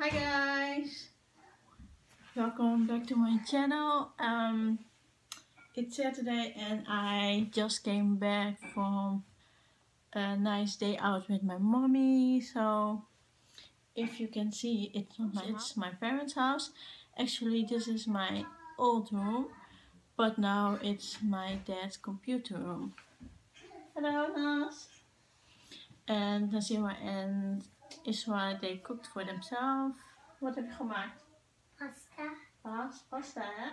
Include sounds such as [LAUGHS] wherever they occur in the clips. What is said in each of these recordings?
Hi guys! Welcome back to my channel. Um, it's Saturday and I just came back from a nice day out with my mommy. So if you can see, it's my, it's my parents' house. Actually, this is my old room, but now it's my dad's computer room. Hello, Nas. And Nazima and Isra, they cooked for themselves. Wat heb je gemaakt? Pasta. Pas, pasta, hè?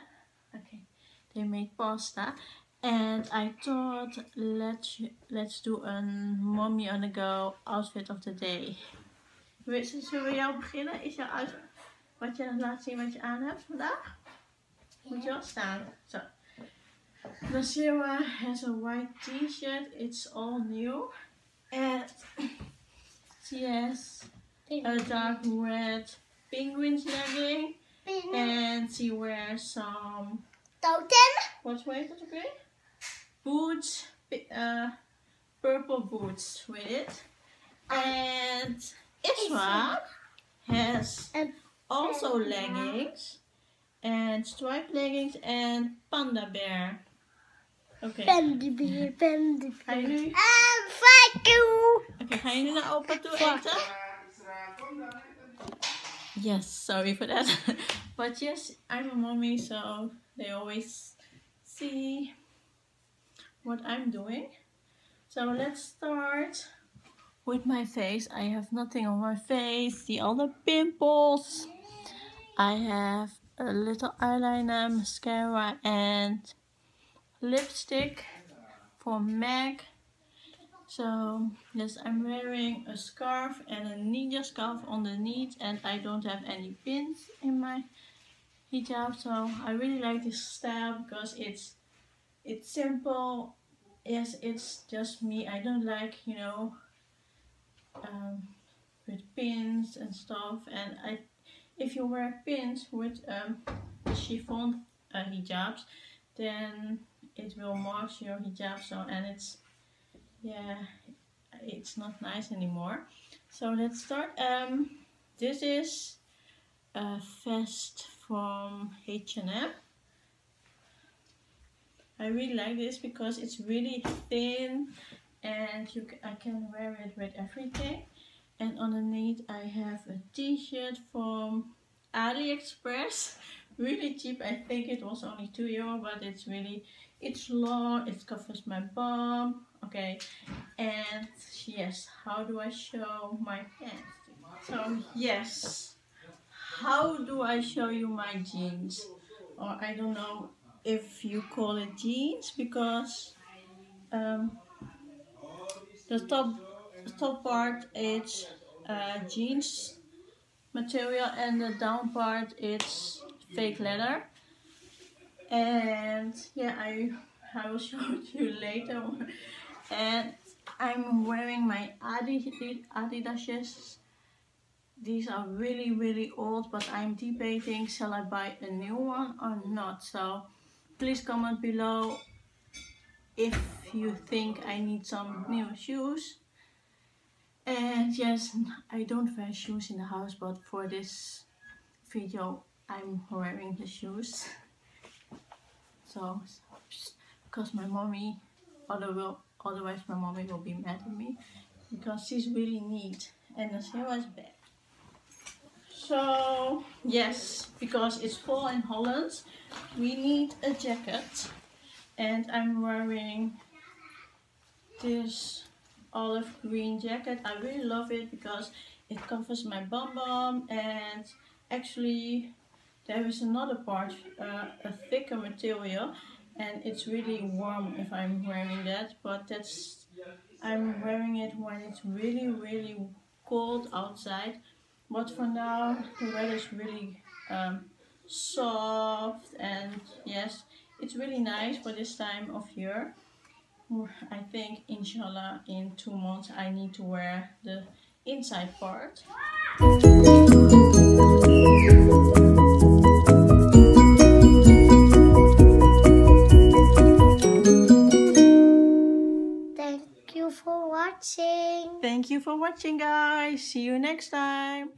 Okay. They made pasta. And I thought, let's, let's do a mommy on the go outfit of the day. Zullen we jou beginnen? Is jouw uit wat je laat zien wat je aan hebt vandaag? Moet je wel staan. Zo. Nasira has a white t-shirt. It's all new. And she has a dark red penguins legging. And she wears some, Totem. what way dat okay? Boots, uh, purple boots with it. And Isra has also leggings and striped leggings and panda bear. Beer, bendy ga je nu, And thank you. oké, ga je nu naar opa toe eten? Yes, sorry for that. [LAUGHS] but yes, I'm a mommy, so they always see what I'm doing. So let's start with my face. I have nothing on my face. See all the pimples. I have a little eyeliner, mascara, and lipstick for MAC. So yes, I'm wearing a scarf and a ninja scarf underneath, and I don't have any pins in my hijab. So I really like this style because it's it's simple. Yes, it's just me. I don't like you know um, with pins and stuff. And I, if you wear pins with um, chiffon uh, hijabs, then it will mark your hijab. So and it's yeah, it's not nice anymore. So let's start. Um, this is a vest from H&M. I really like this because it's really thin and you I can wear it with everything. And underneath I have a t-shirt from AliExpress. Really cheap. I think it was only 2 euro but it's really it's long, it covers my bum. Okay. And yes, how do I show my pants? So yes. How do I show you my jeans? Or I don't know if you call it jeans because um, the top top part is uh, jeans material and the down part it's fake leather and yeah I I will [LAUGHS] show you later. And I'm wearing my Adi Adidas's these are really really old but I'm debating shall I buy a new one or not? So please comment below if you think I need some new shoes. And yes I don't wear shoes in the house but for this video I'm wearing the shoes. So because my mommy other otherwise my mommy will be mad at me because she's really neat and the same was bad. So yes because it's fall in Holland we need a jacket and I'm wearing this olive green jacket. I really love it because it covers my bum bum and actually there is another part uh, a thicker material and it's really warm if I'm wearing that but that's I'm wearing it when it's really really cold outside. But for now the weather is really um, soft and yes it's really nice for this time of year. I think inshallah in two months I need to wear the inside part thank you for watching guys. See you next time